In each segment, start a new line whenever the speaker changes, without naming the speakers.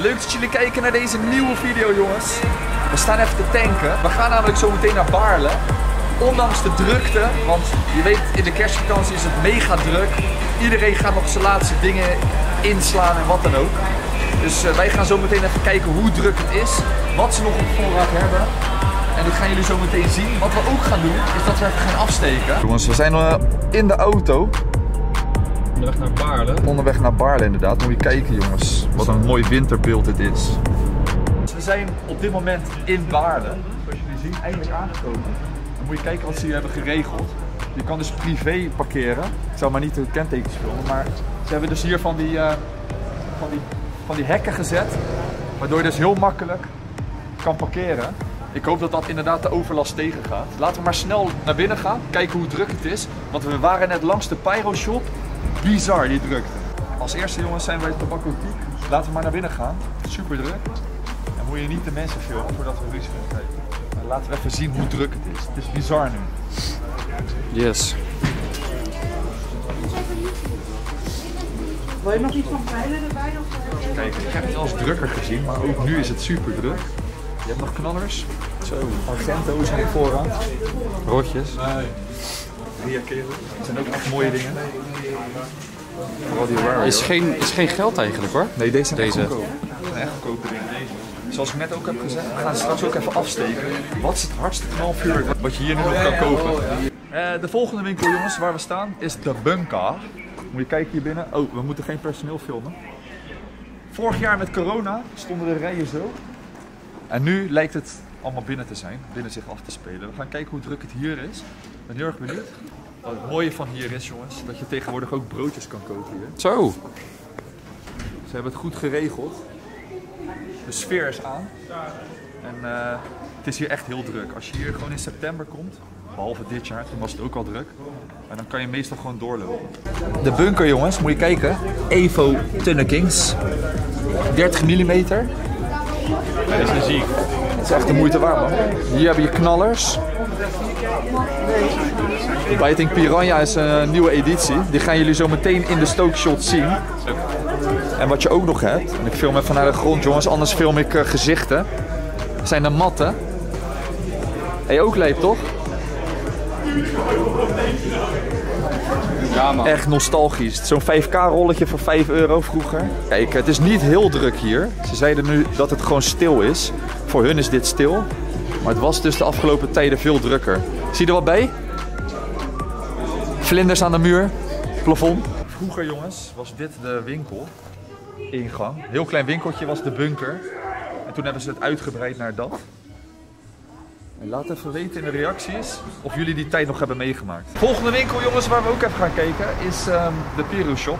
Leuk dat jullie kijken naar deze nieuwe video jongens. We staan even te tanken. We gaan namelijk zo meteen naar Baarle. Ondanks de drukte, want je weet in de kerstvakantie is het mega druk. Iedereen gaat nog zijn laatste dingen inslaan en wat dan ook. Dus eh, wij gaan zo meteen even kijken hoe druk het is. Wat ze nog op voorraad hebben. En dat gaan jullie zo meteen zien. Wat we ook gaan doen, is dat we even gaan afsteken. Jongens, we zijn uh, in de auto.
Onderweg naar Baarle.
Onderweg naar Baarle inderdaad. Moet je kijken jongens, wat een mooi winterbeeld dit is. We zijn op dit moment in Baarle. Zoals jullie zien, eigenlijk aangekomen. Dan moet je kijken wat ze hier hebben geregeld. Je kan dus privé parkeren. Ik zou maar niet de kentekens filmen, maar ze hebben dus hier van die, uh, van die, van die hekken gezet. Waardoor je dus heel makkelijk kan parkeren. Ik hoop dat dat inderdaad de overlast tegengaat. Laten we maar snel naar binnen gaan, kijken hoe druk het is. Want we waren net langs de Pyro Shop. Bizar die drukte. Als eerste jongens zijn wij Tabakotiek. Laten we maar naar binnen gaan. Super druk. En moet je niet de mensen filmen voordat we ruzie gaan krijgen. Laten we even zien hoe druk het is. Het is bizar nu.
Yes.
Wil je nog iets van pijlen erbij? Of
Kijk, ik heb het eens drukker gezien, maar ook nu is het super druk. Je hebt nog knallers. Zo, Argento's aan voorraad.
Rotjes.
Ria Kerel. Dat zijn ook echt mooie dingen. Vooral die rare.
Is geen, is geen geld eigenlijk hoor.
Nee, deze zijn
Deze.
echt goedkoop. Echt goedkope dingen. Zoals ik net ook heb gezegd, we gaan straks ook even afsteken. Wat is het hardste knalvuur wat je hier nu nog kan kopen? Eh, de volgende winkel jongens, waar we staan, is de Bunka. Moet je kijken hier binnen. Oh, we moeten geen personeel filmen. Vorig jaar met corona stonden de rijen zo. En nu lijkt het allemaal binnen te zijn, binnen zich af te spelen. We gaan kijken hoe druk het hier is. Ik ben heel erg benieuwd. Wat het mooie van hier is jongens, dat je tegenwoordig ook broodjes kan kopen hier.
Zo.
Ze hebben het goed geregeld. De sfeer is aan. En eh, het is hier echt heel druk. Als je hier gewoon in september komt, behalve dit jaar, toen was het ook al druk. Maar dan kan je meestal gewoon doorlopen. De bunker jongens, moet je kijken. Evo Tunnekings. 30 mm.
Deze is ziek.
Is echt de moeite waard man. Hier heb je knallers. Biting Piranha is een nieuwe editie. Die gaan jullie zo meteen in de stookshot zien. En wat je ook nog hebt, en ik film even naar de grond jongens, anders film ik eh, gezichten. Zijn de matten. Hey, ook leep toch? Echt nostalgisch. Zo'n 5K rolletje voor 5 euro vroeger. Kijk, het is niet heel druk hier. Ze zeiden nu dat het gewoon stil is. Voor hun is dit stil. Maar het was dus de afgelopen tijden veel drukker. Zie je er wat bij? Vlinders aan de muur. Plafond. Vroeger jongens was dit de winkel. Ingang. Heel klein winkeltje was de bunker. En toen hebben ze het uitgebreid naar dat. En laat even weten in de reacties of jullie die tijd nog hebben meegemaakt. Volgende winkel jongens waar we ook even gaan kijken is ehm, de Piru Shop.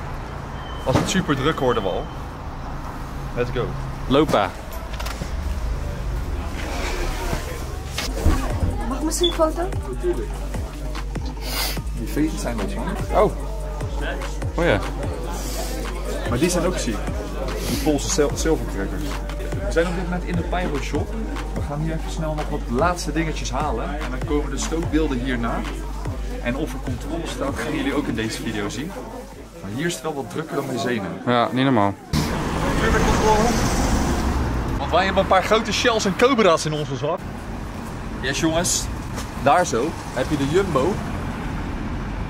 Als het super druk hoorden we al. Let's go.
Lopa.
Mag ik misschien een foto?
Die feesten zijn los man.
Oh. Oh ja.
Maar die zijn ook ziek. Die Poolse zilvercrackers. We zijn op dit moment in de Pyro Shop. We gaan hier even snel nog wat laatste dingetjes halen. En dan komen de stookbeelden hierna. En of er controle staat, gaan jullie ook in deze video zien. Maar hier is het wel wat drukker dan bij Zenen.
Ja, niet normaal.
Vuurwerkcontrole. Want wij hebben een paar grote shells en cobra's in onze zak. Yes jongens, daar zo heb je de Jumbo.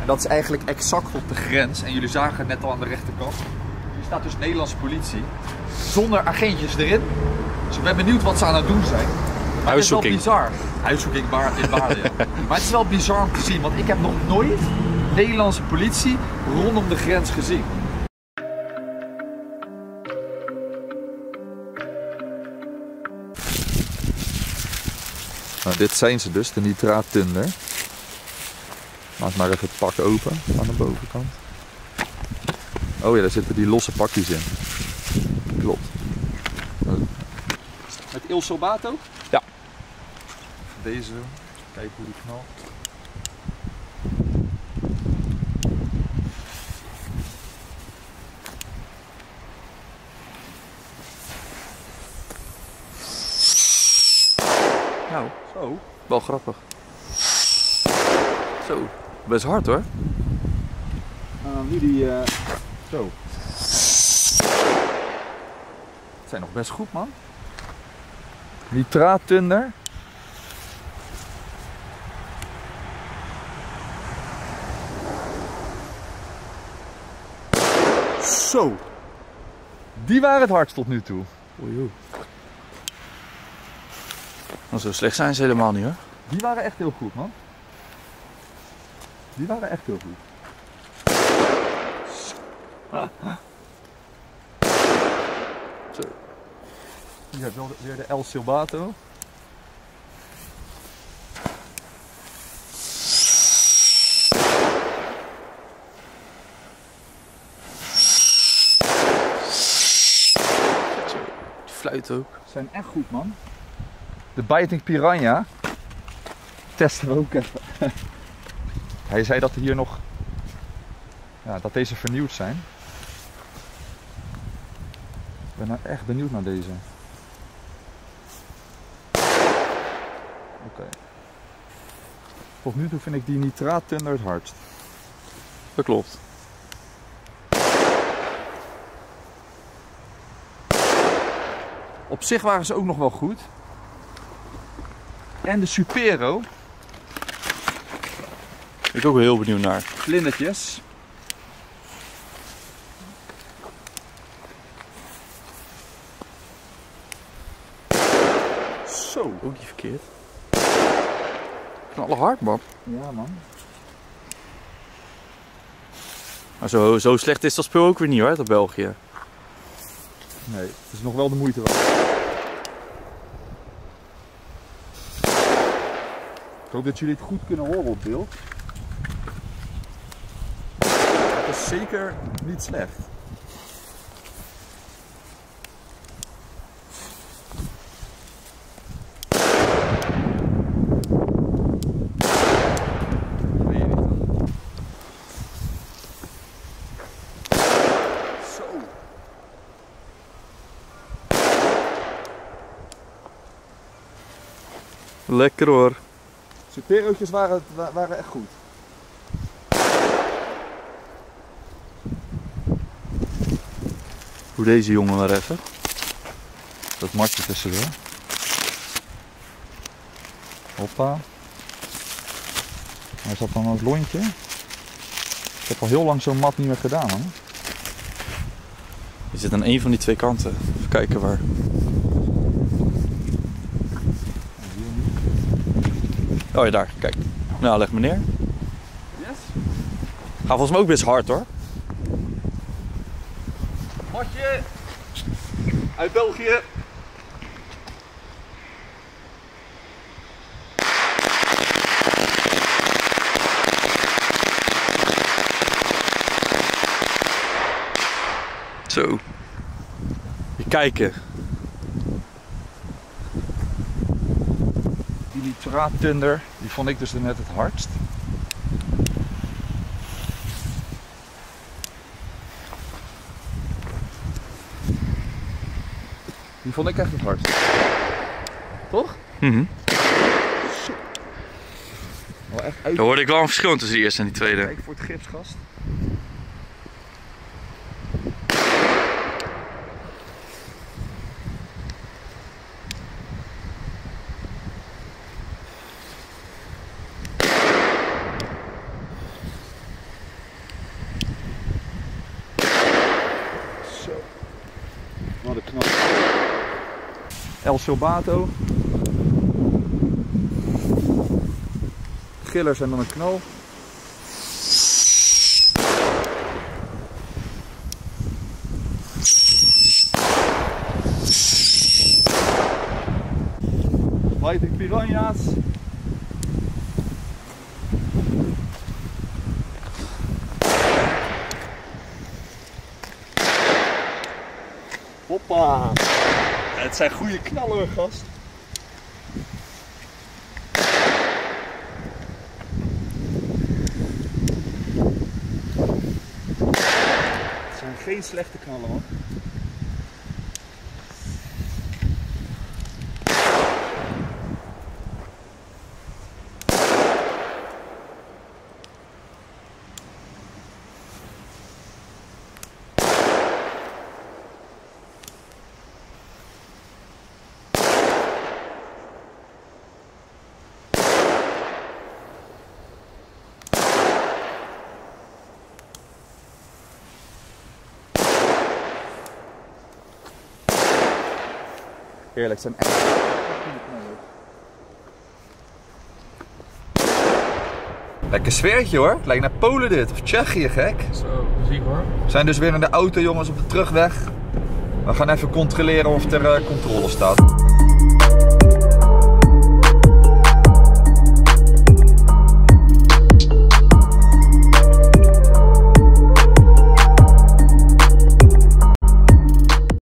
En dat is eigenlijk exact op de grens. En jullie zagen het net al aan de rechterkant. Hier staat dus Nederlandse politie. Zonder agentjes erin. Dus ik ben benieuwd wat ze aan het doen zijn. Maar het is wel
Huiszoeking.
bizar. Huiszoeking in Baarle. ja. Maar het is wel bizar om te zien. Want ik heb nog nooit Nederlandse politie rondom de grens gezien. Nou, dit zijn ze dus, de nitraattunder. Maak maar even het pak open aan de bovenkant. Oh ja, daar zitten die losse pakjes in. Klopt. Met Il Sobato?
Ja.
Deze, kijken hoe die knalt. Nou, zo. Wel grappig. Zo. Best hard hoor. nu die. Zo. Het zijn nog best goed, man. Nitraat Thunder. Zo. Die waren het hardst tot nu toe.
Oei, Nou, zo slecht zijn ze helemaal niet hoor.
Die waren echt heel goed, man. Die waren echt heel goed. Zo. Hier heb je wel weer de El Silbato.
Fluit ook.
Zijn echt goed, man. De Biting Piranha. Testen we ook even. Hij zei dat er hier nog. Ja, dat deze vernieuwd zijn. Ik ben nou echt benieuwd naar deze. Oké. Tot nu toe vind ik die nitraat Thunder het hardst.
Dat klopt.
Op zich waren ze ook nog wel goed. En de Supero,
Ben ik ook wel heel benieuwd naar.
vlindertjes. Zo.
Ook niet verkeerd. Knallen hard man.
Ja man.
Maar zo, zo slecht is dat speel ook weer niet hoor, dat België.
Nee, het is nog wel de moeite waard. Ik hoop dat jullie het goed kunnen horen op beeld. Het is zeker niet slecht.
Lekker hoor.
Superootjes waren, wa- waren echt goed.
Hoe deze jongen maar even.
Dat matje tussendoor. Hoppa. Waar zat dan het lontje? Ik heb al heel lang zo'n mat niet meer gedaan man.
Je zit aan één van die twee kanten. Even kijken waar. Oh ja, daar. Kijk. Nou, leg me neer.
Yes.
Gaat volgens mij ook best hard hoor.
Matje! Uit België!
Zo. Even kijken.
Thunder, die vond ik dus net het hardst. Die vond ik echt het hardst. Toch? Wel echt uit.
Daar hoorde ik wel een verschil tussen die eerste en die tweede.
Kijk voor het gipsgast. El Silbato. Gillers en dan een knal. Fighting piranha's. Hoppa. Het zijn goede knallen, hoor, gast. Het zijn geen slechte knallen, man. Eerlijk, het zijn echt. Lekker sfeertje hoor. Lijkt naar Polen dit. Of Tsjechië, gek.
Zo, ziek hoor.
We zijn dus weer naar de auto jongens op de terugweg. We gaan even controleren of er eh, controle staat.